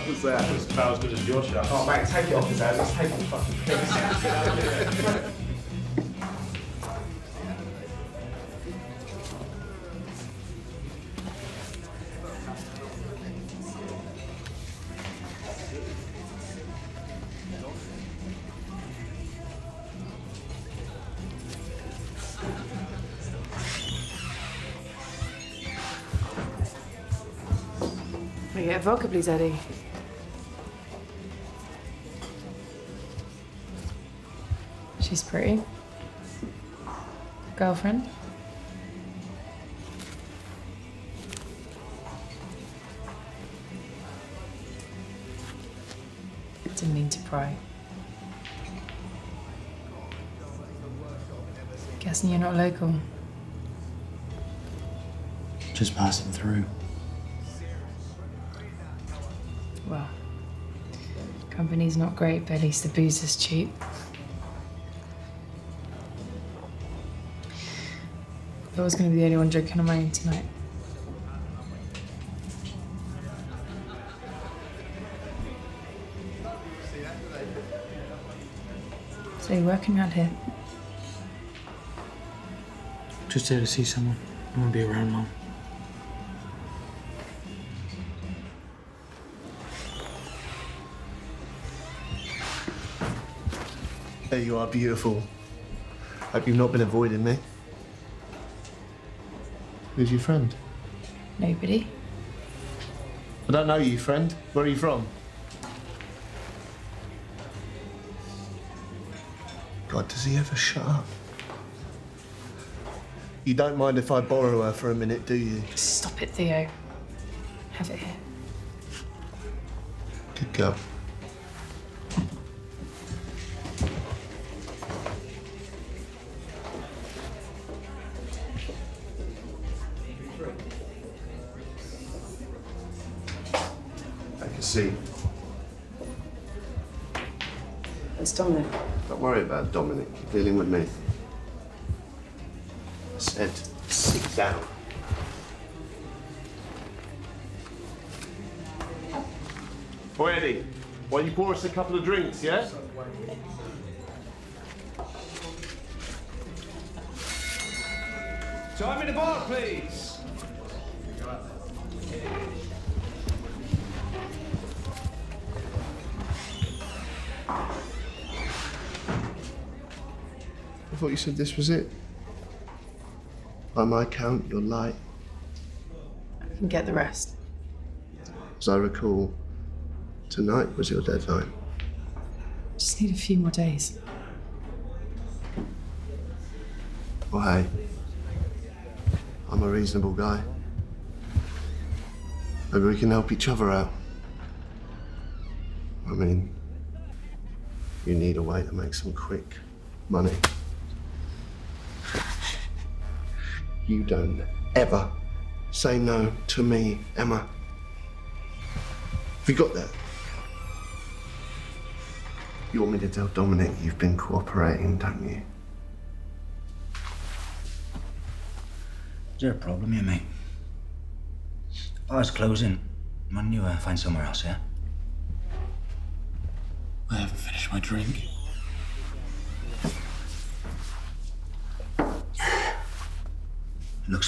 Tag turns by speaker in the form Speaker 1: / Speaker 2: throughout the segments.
Speaker 1: What the fuck was that?
Speaker 2: It's about as good as your shot.
Speaker 1: Oh, mate, take it off his head. Let's take the fucking piss.
Speaker 3: Can get a vodka, please, Eddie? Pretty. Girlfriend? Didn't mean to pry. Guessing you're not local.
Speaker 4: Just passing through.
Speaker 3: Well, company's not great, but at least the booze is cheap. I was going to be the only one drinking on my own tonight. So you're working around here?
Speaker 4: Just here to see someone. I won't be around long.
Speaker 5: There you are, beautiful. Hope you've not been avoiding me. Who's your friend?
Speaker 3: Nobody.
Speaker 5: I don't know you, friend. Where are you from? God, does he ever shut up? You don't mind if I borrow her for a minute, do you?
Speaker 3: Stop it, Theo. Have it here.
Speaker 5: Good girl.
Speaker 3: Dominic.
Speaker 1: Don't worry about Dominic. You're dealing with me. I said, sit down. Boy, Eddie, why don't you pour us a couple of drinks, yeah?
Speaker 2: Time in the bar, please.
Speaker 5: I thought you said this was it. By my count, you're light.
Speaker 3: I can get the rest.
Speaker 5: As I recall, tonight was your deadline.
Speaker 3: Just need a few more days.
Speaker 5: Well, hey, I'm a reasonable guy. Maybe we can help each other out. I mean, you need a way to make some quick money. You don't ever say no to me, Emma. Have you got that? You want me to tell Dominic you've been cooperating, don't you?
Speaker 6: Is there a problem here, mate? Bar's closing. Why don't you uh, find somewhere else, yeah?
Speaker 4: I haven't finished my drink.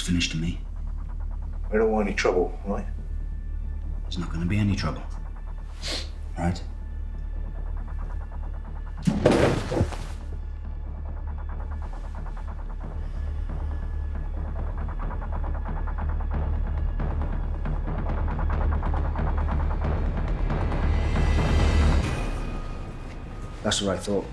Speaker 6: Finished to me.
Speaker 5: We don't want any trouble, right?
Speaker 6: There's not going to be any trouble. Right? That's what I thought.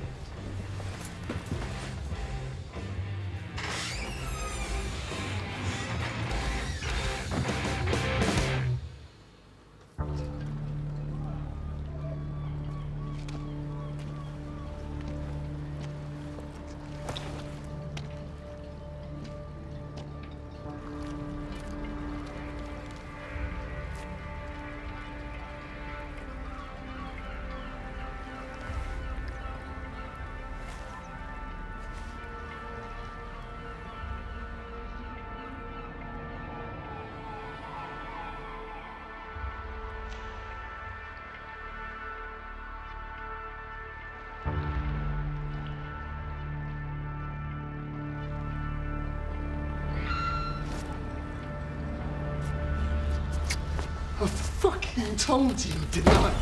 Speaker 5: Told you, didn't I?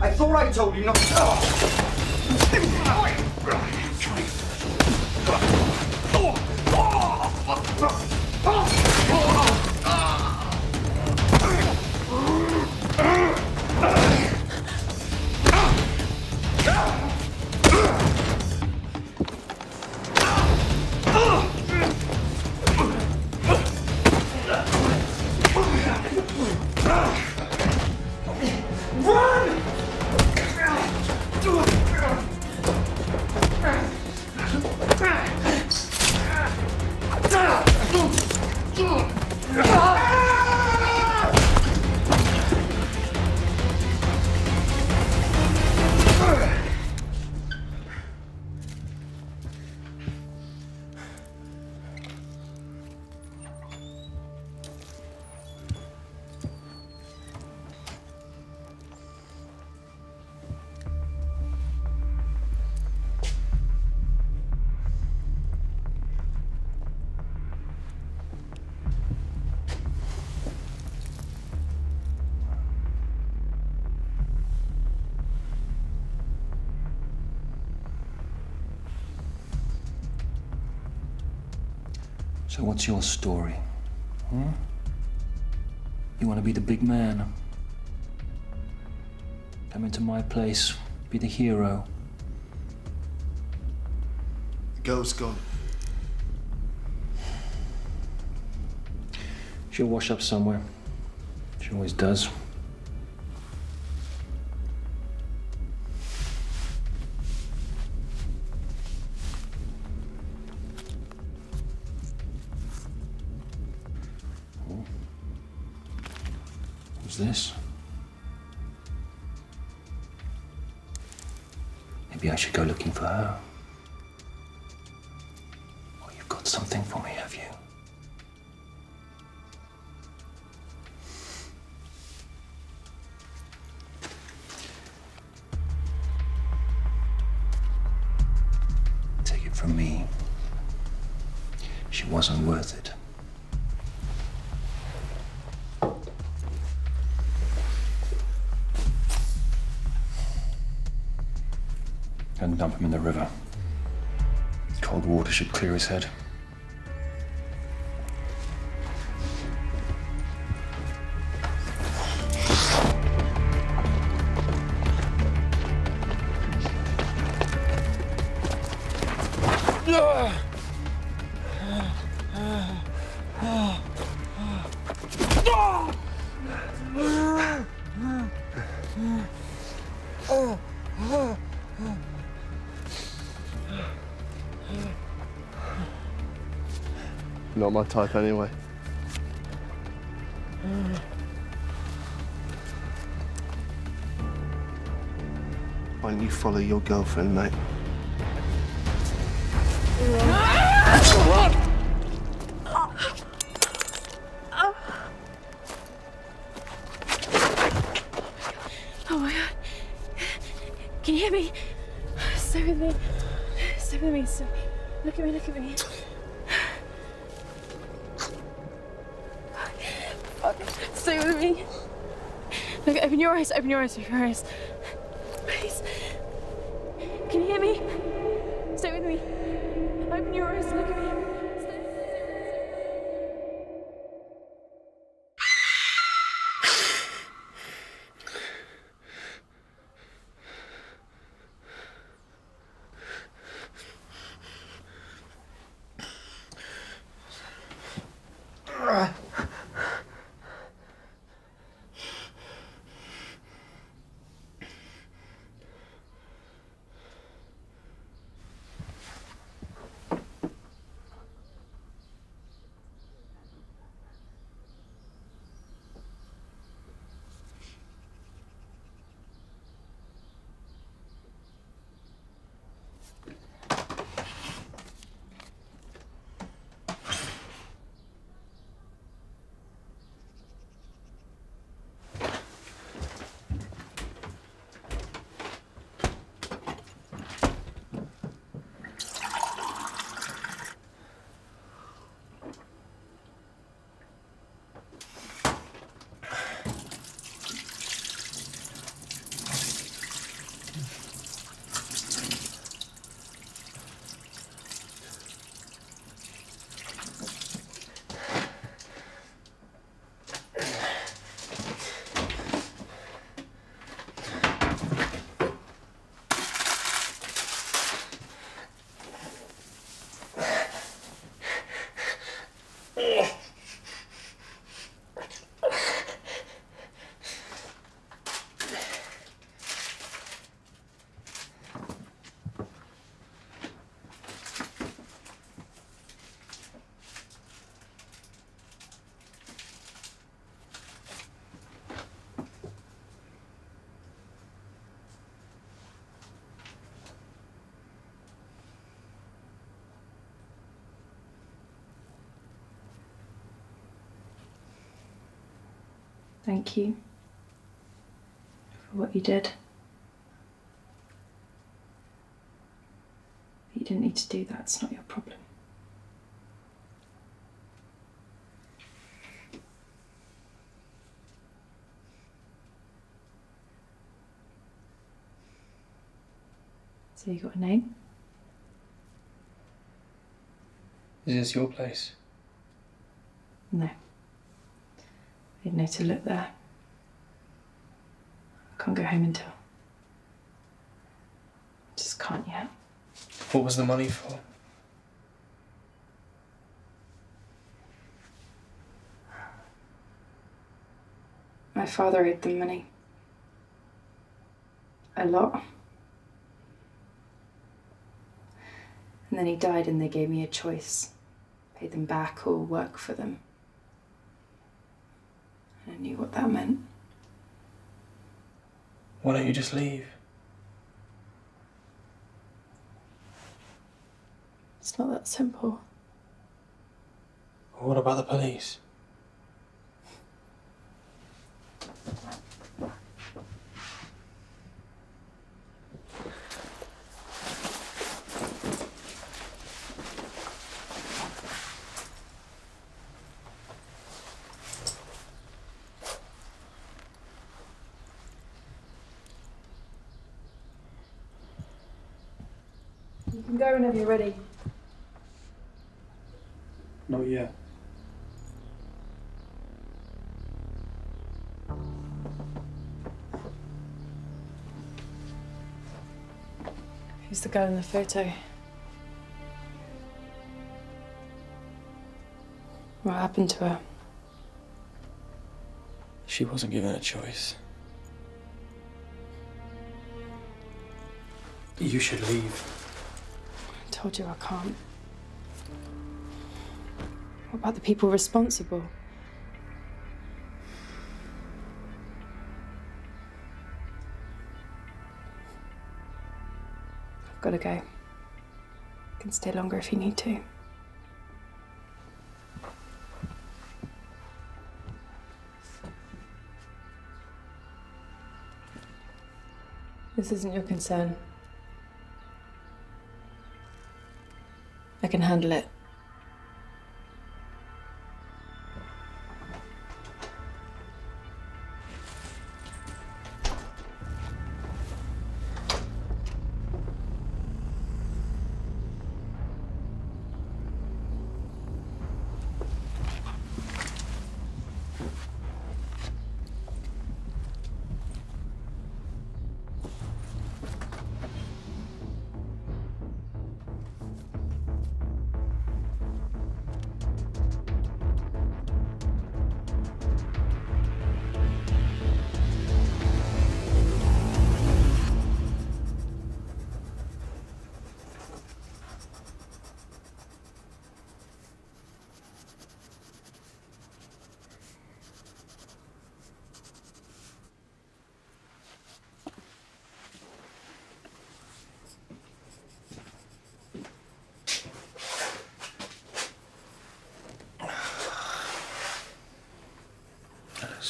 Speaker 6: I thought I told you not to.
Speaker 7: So, what's your story? Hmm? You want to be the big man? Come into my place, be the hero.
Speaker 5: The girl's gone.
Speaker 7: She'll wash up somewhere. She always does. Looking for her. Oh, you've got something for me, have you? Take it from me. She wasn't worth it. Dump him in the river. Cold water should clear his head.
Speaker 5: Not my type anyway. Why don't you follow your girlfriend, mate?
Speaker 3: Your eyes, open Thank you for what you did. You didn't need to do that, it's not your problem. So, you got a name?
Speaker 4: Is this your place?
Speaker 3: No. Know to look there. I can't go home until. Just can't yet.
Speaker 4: What was the money for?
Speaker 3: My father owed them money. A lot. And then he died, and they gave me a choice pay them back or work for them. And I knew what that meant.
Speaker 4: Why don't you just leave?
Speaker 3: It's not that simple.
Speaker 4: What about the police?
Speaker 3: Go whenever you're ready.
Speaker 4: Not yet.
Speaker 3: Who's the girl in the photo? What happened to her?
Speaker 4: She wasn't given a choice. You should leave.
Speaker 3: I told you I can't. What about the people responsible? I've got to go. You can stay longer if you need to. This isn't your concern. I can handle it.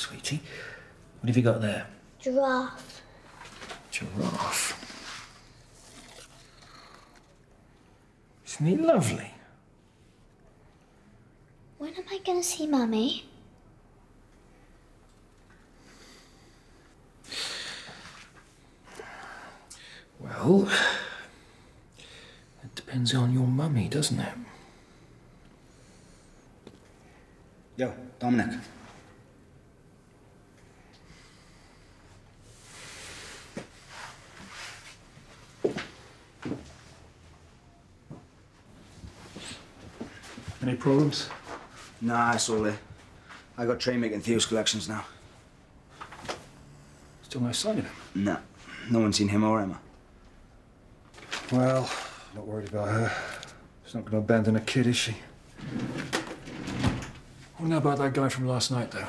Speaker 7: Sweetie. What have you got there?
Speaker 8: Giraffe.
Speaker 7: Giraffe. Isn't he lovely?
Speaker 8: When am I going to see Mummy?
Speaker 7: Well, it depends on your mummy, doesn't it?
Speaker 6: Yo, Dominic.
Speaker 7: Any problems?
Speaker 6: Nah, it's all there. I got Trey making Theo's collections now.
Speaker 7: Still no sign of him.
Speaker 6: Nah, no one's seen him or Emma.
Speaker 7: Well, not worried about her. She's not going to abandon a kid, is she? What now about that guy from last night, though?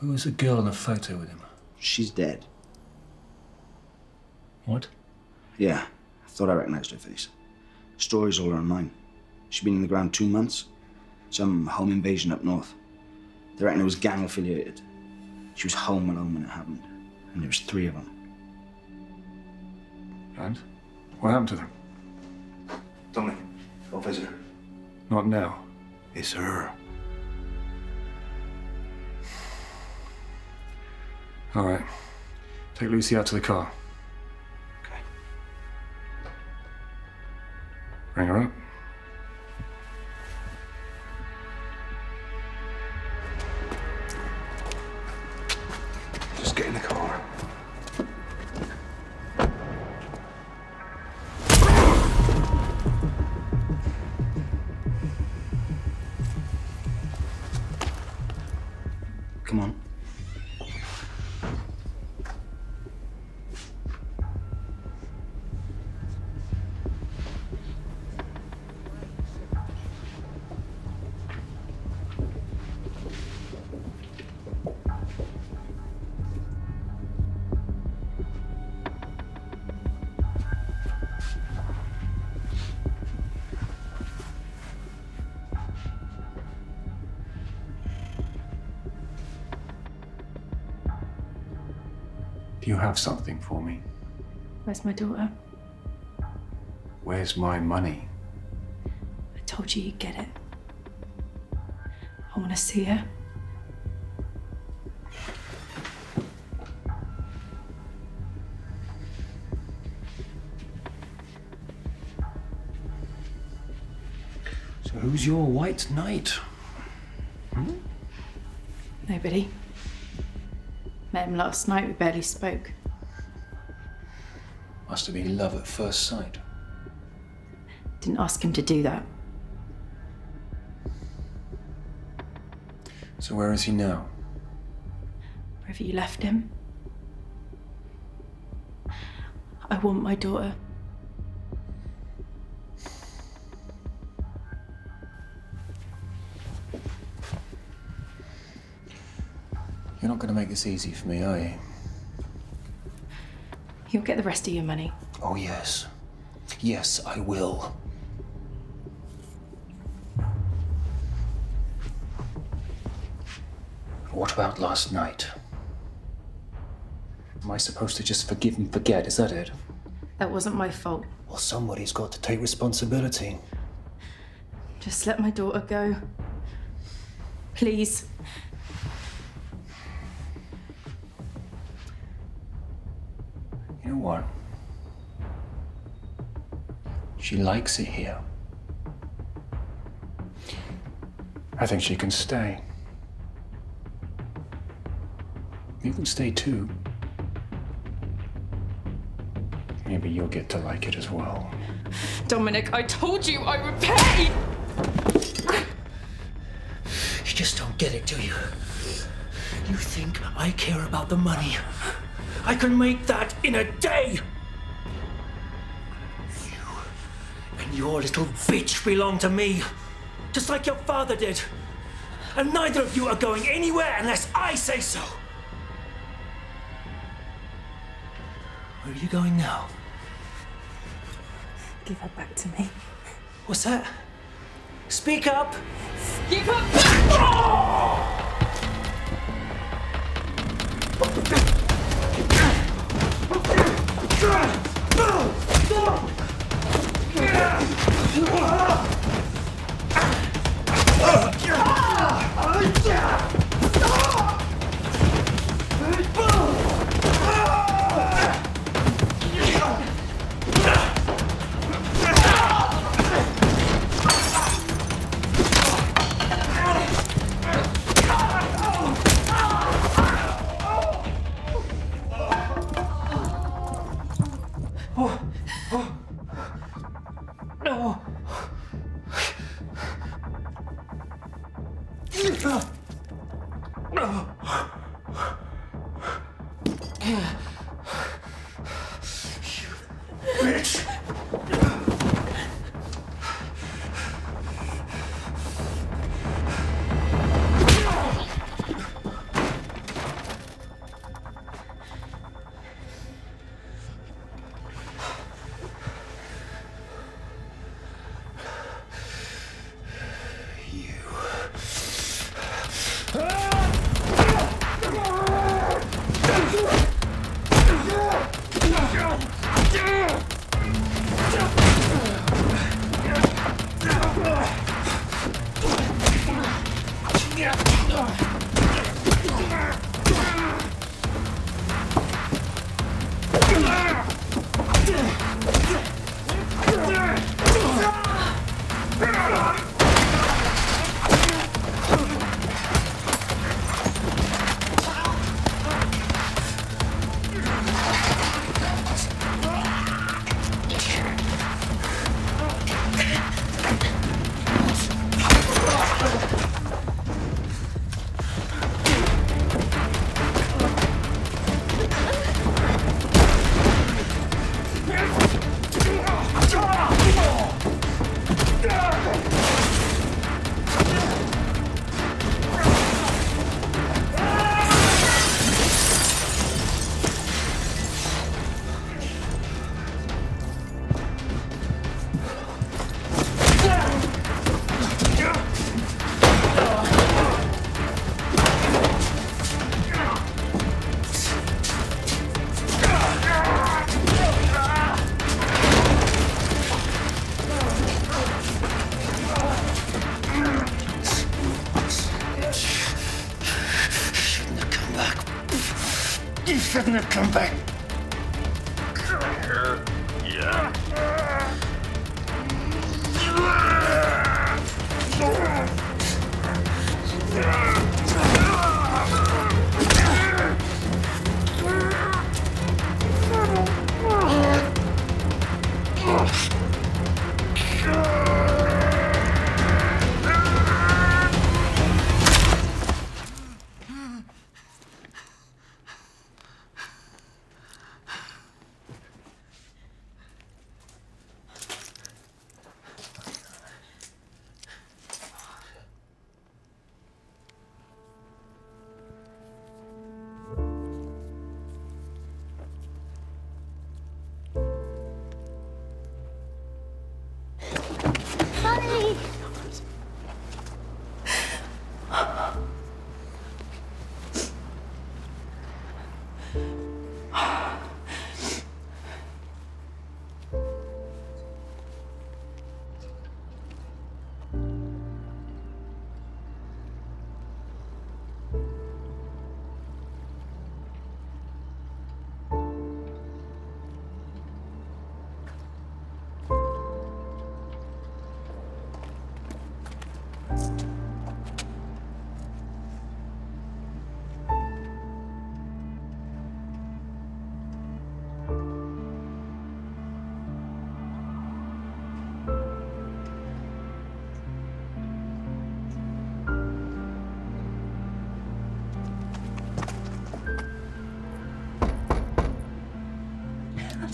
Speaker 7: Who was the girl in the photo with him?
Speaker 6: She's dead.
Speaker 7: What?
Speaker 6: Yeah, I thought I recognized her face. Stories all online. She'd been in the ground two months. Some home invasion up north. They reckon it was gang affiliated. She was home alone when it happened, and there was three of them.
Speaker 7: And? What happened to them?
Speaker 5: Dominic, go visit her.
Speaker 7: Not now.
Speaker 5: It's her.
Speaker 7: All right. Take Lucy out to the car.
Speaker 6: Okay.
Speaker 7: Ring her up. You have something for me?
Speaker 3: Where's my daughter?
Speaker 7: Where's my money?
Speaker 3: I told you you'd get it. I want to see her.
Speaker 7: So who's your white knight? Hmm?
Speaker 3: Nobody. Met him last night, we barely spoke.
Speaker 7: Must have been love at first sight.
Speaker 3: Didn't ask him to do that.
Speaker 7: So where is he now?
Speaker 3: Wherever you left him. I want my daughter.
Speaker 7: You're not going to make this easy for me, are you?
Speaker 3: You'll get the rest of your money.
Speaker 7: Oh, yes. Yes, I will. What about last night? Am I supposed to just forgive and forget? Is that it?
Speaker 3: That wasn't my fault.
Speaker 7: Well, somebody's got to take responsibility.
Speaker 3: Just let my daughter go. Please.
Speaker 7: She likes it here. I think she can stay. You can stay too. Maybe you'll get to like it as well.
Speaker 3: Dominic, I told you I would pay!
Speaker 9: You just don't get it, do you? You think I care about the money? I can make that in a day! Your little bitch belong to me, just like your father did. And neither of you are going anywhere unless I say so. Where are you going now?
Speaker 3: Give her back to me.
Speaker 9: What's that? Speak up!
Speaker 3: Give her
Speaker 9: oh! back!
Speaker 3: No!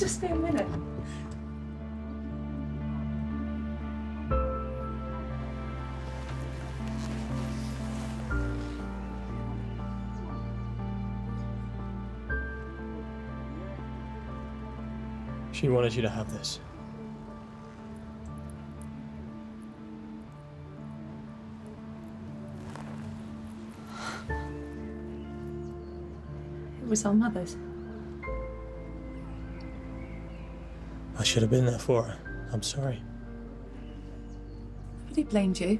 Speaker 3: Just be a minute.
Speaker 4: She wanted you to have this.
Speaker 3: It was our mother's.
Speaker 4: I should have been there for her. I'm sorry.
Speaker 3: Nobody blamed you.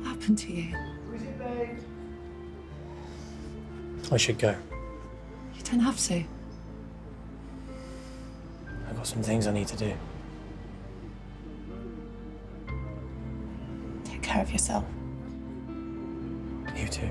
Speaker 3: What happened to you?
Speaker 4: I should go.
Speaker 3: You don't have to.
Speaker 4: I've got some things I need to do.
Speaker 3: Take care of yourself.
Speaker 4: You too.